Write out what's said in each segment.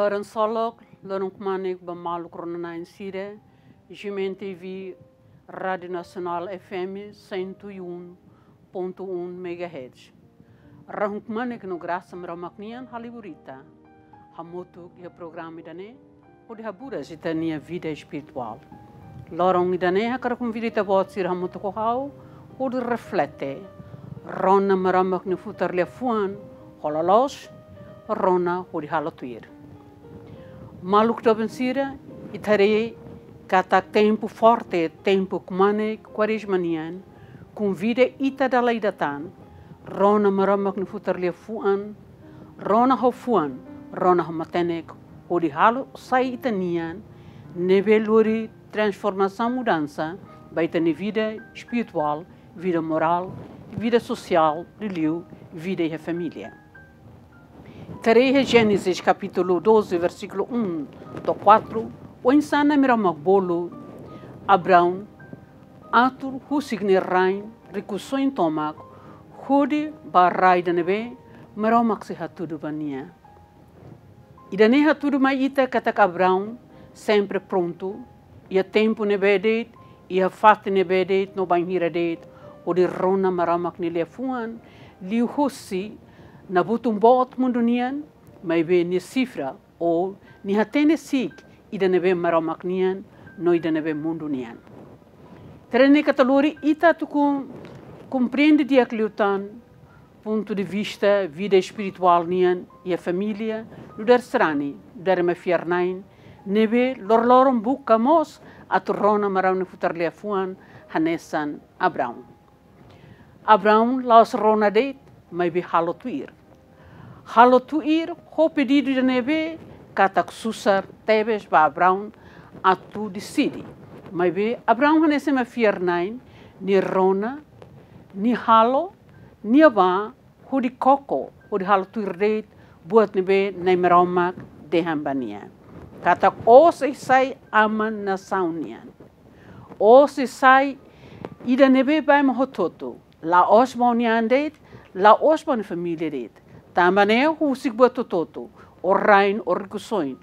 Loren Solok, Loren Kumanik Bamalu Kronana Insire, Jimen TV, Rádio Nacional FM 101.1 MHz. Rahun Kumanik no graça mramaknian haliburita. Hamotu o programa idane, onde habura zitania vida espiritual. Loren idane hakara convidita botsir hamotu kohau, onde reflete. Rona mramakni futar le fuan, hololos, rona onde halotuir. Maluk dobensira, itarei kata tempo forte, tempo kumane quaresmanian, com vida ita da leidatan, rona maramak ni futarlia fuan, rona ho fuan, rona ho matenek, ori halo sai itanian, neve luri transformação mudança, baita ni vida espiritual, vida moral, vida social, de vida e família. 3 Gênesis capítulo 12, versículo 1 do 4, o insana miramak bolo, Abraão, atur husigne rain, ricusoin tomak, hudi barai da nebe, miramak se hatudu bania. E da ne hatudu mai ita katak Abraão, sempre pronto, e a tempo nebedet, e a fat nebedet, no banhira det, o de rona maramak ni lefuan, liu husi, na butung bot mundunian, mai be ni sifra o ni hatene sik ida nebe maramak nian, no ida nebe mundunian. Trene katalori ita tu com, compreende dia kliutan, ponto de vista vida espiritual nian e a família, no der serani, der me fiernain, nebe lorlorom buka mos aturrona marau futarle fuan hanesan Abraão. Abraão laos rona deit, mai be halotuir halo tuir ho pedido de neve katak susar tebes ba Abraão atu de sidi. Mai be Abraão hanese ma fiernain ni rona ni halo ni aba ho di koko ho di halo tuir reit buat nebe nei meromak de hambania. Katak o se sai aman na saunian. O se sai ida nebe ba hototo. La osmo ni andet, la osmo ni familie det. Tambane husik buat toto, o rain o rikusoin.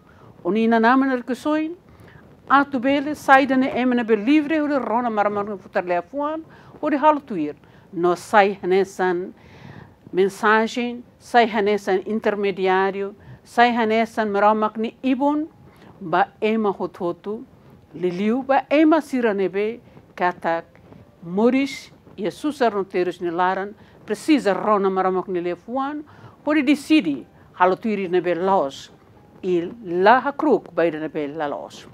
O nina namen rikusoin, atu bele saidane emene be livre de rona maramar futar le afuan, de halu tuir. No sai hanesan mensagem, sai hanesan intermediário, sai hanesan maramak ni ibon, ba ema hototo, liliu ba ema siranebe, katak, moris, e susar no teros ni laran, precisa rona maramak ni lefuan, pode decidi halotiri na belos e lá a cruk by na belos.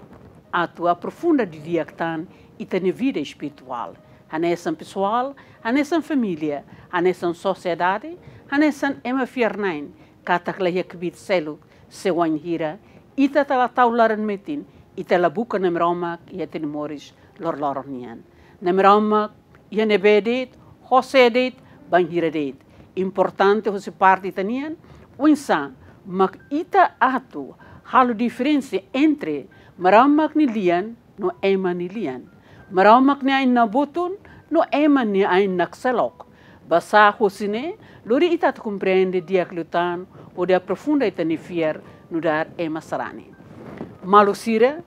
A tua profunda de diactan e tem vida espiritual. A nessa pessoal, a nessa família, a nessa sociedade, a nessa ema fiernain, kata kleia kbit selu, se wan hira, e ta tala metin, e ta la buka nem romak, e ten moris lor loronian. Nem romak, e ne bedet, hosedet, ban hira det importante você parte italiana, o insan, mas ita atu, halo diferença entre maramak ni lian no ema ni lian. Maramak ni ain na butun no ema ni ain nakselok. Basa hosine, lori ita tu compreende dia klutan o dia profunda ita ni fier no dar ema sarani. Malusira,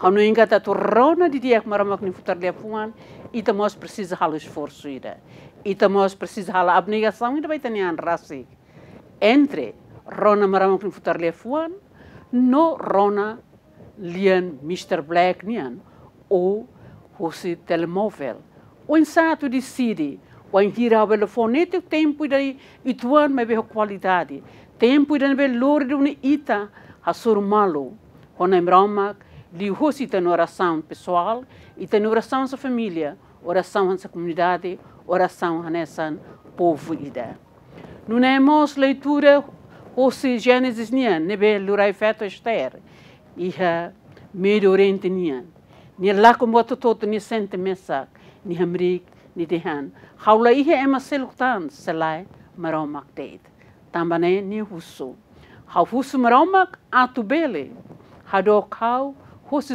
hanu inga tu rona di dia maramak ni futar dia fuan, ita mos precisa halo esforço ida. Itamos precisa hala abnegação e vai ter rasi. Entre Rona maramok ni futar le fuan, no Rona lian Mr. Black nian, o hosi telemóvel. O insato decide, o hira o telefone, o tempo e ituan me veho qualidade. Tempo e be lor de uma ita a sur malo. Ona imramak, li hosi tem oração pessoal e tem oração sa família, oração sa comunidade, oração nessa povo ida. Não é leitura se Gênesis nian, nebe lurai feto ester, e ha Medio Oriente nian. Ni lá como boto todo ni sente mesak, ni hamrik, ni dehan. Haula ihe ema seluktan selai maromak deit. Tambane ni husu. Hau husu maromak atu bele. Hado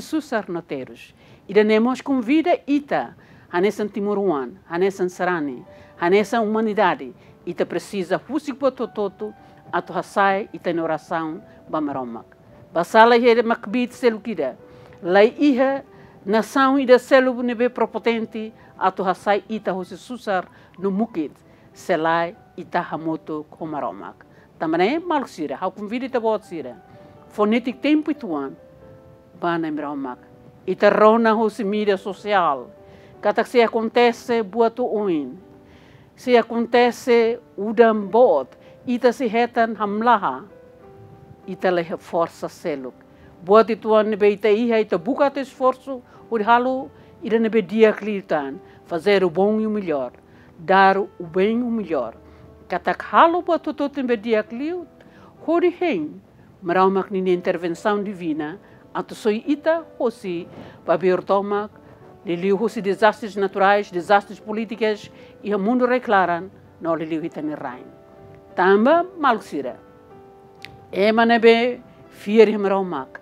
susar noteros. Ida nemos com vida ita hanesan timuruan, hanesan sarani, hanesan humanidade, ita precisa fusik botototo atu hasai i tani oração ba maromak. Basala here makbit selu kida. Lai iha nação ida selu nebe propotente atu hasai ita hosi susar no mukit. Selai ita hamoto ko maromak. Tamane maluk sira, hau convida te bot sira. Fonetic tempo ituan. Bana maromak. Ita rona hosi mídia social. Kata se acontece buatu oin. Se acontece udam bot. Ita se retan hamlaha ita lehe força seluk. Buat itu an nebe ita iha buka te esforço, o halu ira nebe dia clitan, fazer o bom e o melhor, dar o bem e o melhor. Katak halu buat tutu nebe dia cliut, hori hen, maraumak ni intervenção divina, atu soi ita hosi, babir tomak, liliu hosi desastres naturais, desastres políticos, e o mundo reclaram, não liliu ita ni rain. Tamba malsira. Emane be fier himraumak.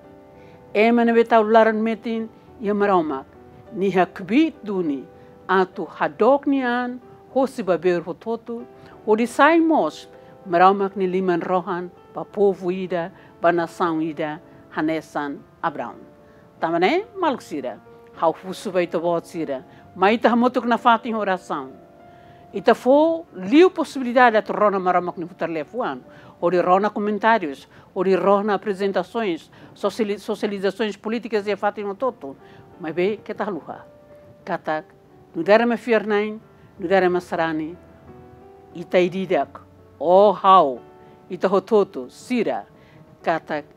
Emane be tau laran metin himraumak. Ni hakbit duni atu hadok ni an hosi ba ber hototu. Odi sai mos meraumak ni liman rohan ba povo ida ba nação ida hanesan Abraão. Tamane maluk sira. Hau fusu ba ito bot sira. Ma ita hamotuk na fatin oração. Ita fo liu possibilidade de rona maramak futar lefuan ou de rona comentários, ou de rona apresentações, socializações políticas e a fato todo. Mas bem, que? Katak, não dera me fiernain, não dera me sarani, e taididak, oh how, e ta hototo, sira, katak,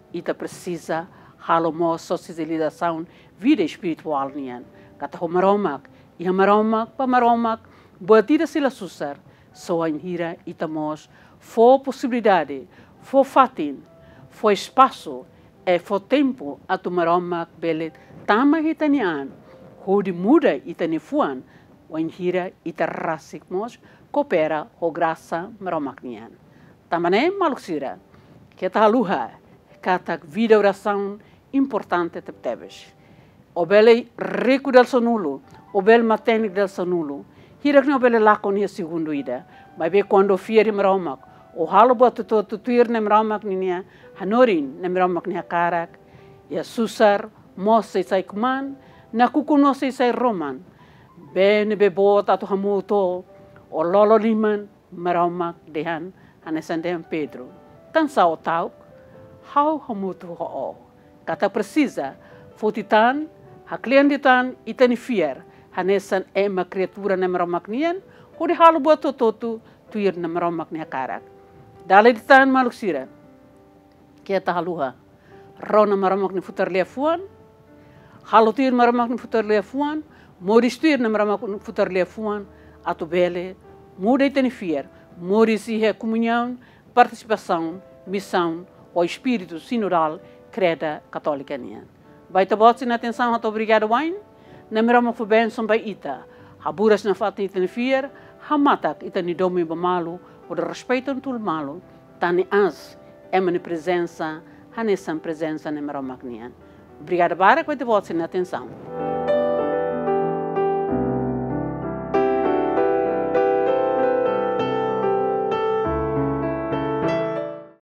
e ta precisa, halomo socialização, vida espiritual nian. Kata homaromak, e homaromak, pamaromak, batida sila susar, soan hira, e tamos, for possibilidade, for fatin, for espaço, e for tempo a tomar uma bele tama hitanian, hodi muda itani fuan, wan hira ita rasik mos, coopera o graça maromaknian. Tamane maluksira, que ta luha, kata vida oração importante te tebes. O bele rico del sonulo, o bel maténico del sonulo, hira bele lá com segundo ida, mas quando fieri maromak, o halo tu tu tuir nem ramak ni nia hanorin nem ramak ni karak. Ya susar mos sei sai kuman na kuku no sei sai roman. Ben be bot atu hamuto o lolo liman maramak dehan hanesan dehan Pedro. Tan sa o tau hau hamuto ho kata precisa fotitan haklian ditan itani fier hanesan e ma criatura nem ramak nian Hori halo buat tu tu tuir ni karak Dale di tan maluk sira. Kia ta haluha. Rona maramak ni futar lea fuan. Halo tir maramak ni futar lea fuan. Moris tir na maramak ni futar lea fuan. Ato bele. Muda itani fier. Moris ihe comunhão, participação, missão, o espírito sinodal, creda católica nian. Vai te botsin atenção, muito obrigado, Wayne. Na maramak fu benção by ita. Haburas na fata itani fier. Hamatak itani domi bamalu por respeito a todo malo, tani é uma presença, a nessa presença na Maromagnian. Obrigada para que você atenção.